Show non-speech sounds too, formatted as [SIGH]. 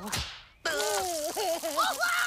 Oh. [LAUGHS]